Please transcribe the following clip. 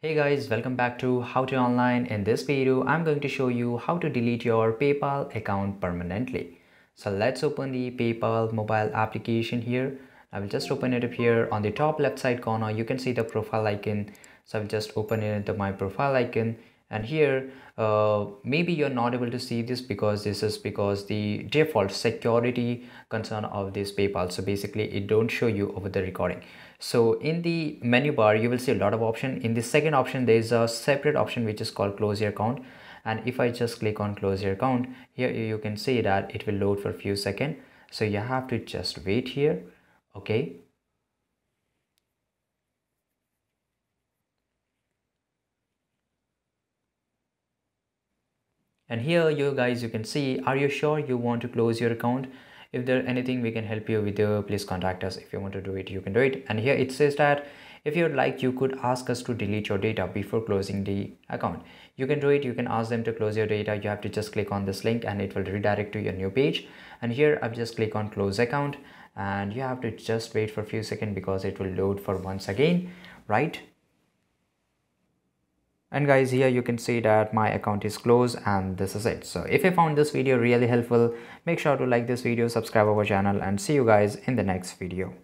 Hey guys, welcome back to How to Online. In this video, I'm going to show you how to delete your PayPal account permanently. So let's open the PayPal mobile application here. I will just open it up here on the top left side corner. You can see the profile icon. So I will just open it into my profile icon and here uh, maybe you're not able to see this because this is because the default security concern of this PayPal. So basically it don't show you over the recording. So in the menu bar you will see a lot of option. In the second option there is a separate option which is called close your account. And if I just click on close your account here you can see that it will load for a few seconds so you have to just wait here okay and here you guys you can see are you sure you want to close your account? If there anything we can help you with you please contact us. If you want to do it you can do it. And here it says that if you'd like you could ask us to delete your data before closing the account. You can do it. You can ask them to close your data. You have to just click on this link and it will redirect to your new page. And here i've just click on close account. And you have to just wait for a few seconds because it will load for once again right and guys here you can see that my account is closed and this is it. So if you found this video really helpful make sure to like this video subscribe our channel and see you guys in the next video